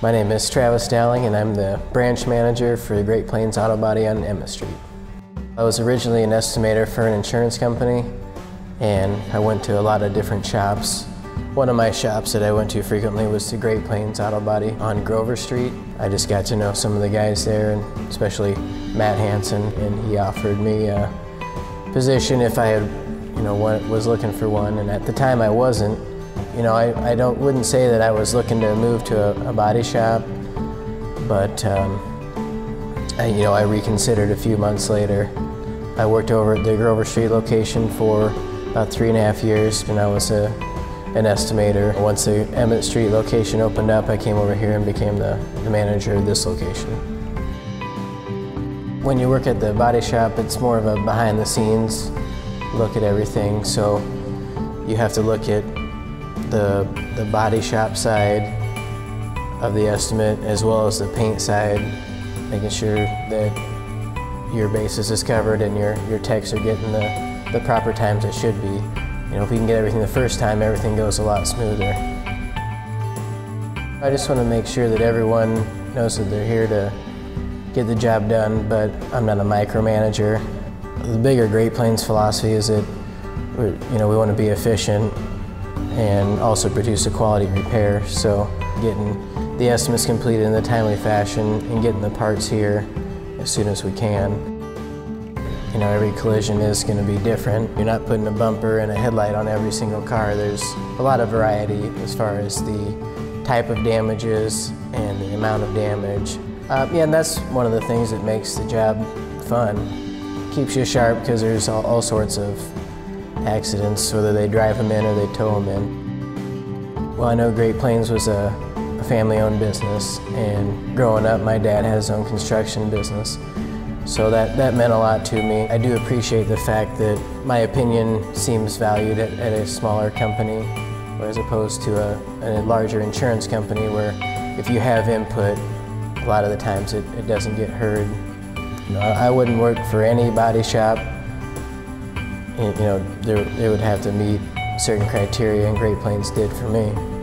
My name is Travis Dowling and I'm the branch manager for the Great Plains Auto Body on Emmet Street. I was originally an estimator for an insurance company and I went to a lot of different shops. One of my shops that I went to frequently was the Great Plains Auto Body on Grover Street. I just got to know some of the guys there and especially Matt Hansen and he offered me a position if I had, you know, what was looking for one and at the time I wasn't. You know, I, I don't wouldn't say that I was looking to move to a, a body shop, but um, I, you know, I reconsidered a few months later. I worked over at the Grover Street location for about three and a half years, and I was a, an estimator. Once the Emmet Street location opened up, I came over here and became the, the manager of this location. When you work at the body shop, it's more of a behind the scenes look at everything. So you have to look at the, the body shop side of the estimate as well as the paint side, making sure that your basis is covered and your, your techs are getting the, the proper times it should be. You know, if we can get everything the first time, everything goes a lot smoother. I just want to make sure that everyone knows that they're here to get the job done, but I'm not a micromanager. The bigger Great Plains philosophy is that you know, we want to be efficient and also produce a quality repair. So getting the estimates completed in a timely fashion and getting the parts here as soon as we can. You know, every collision is going to be different. You're not putting a bumper and a headlight on every single car. There's a lot of variety as far as the type of damages and the amount of damage. Uh, yeah, and that's one of the things that makes the job fun. Keeps you sharp because there's all, all sorts of accidents, whether they drive them in or they tow them in. Well, I know Great Plains was a, a family-owned business, and growing up, my dad had his own construction business. So that, that meant a lot to me. I do appreciate the fact that my opinion seems valued at, at a smaller company as opposed to a, a, larger insurance company where if you have input, a lot of the times it, it doesn't get heard. You know, I wouldn't work for any body shop you know, they would have to meet certain criteria, and Great Plains did for me.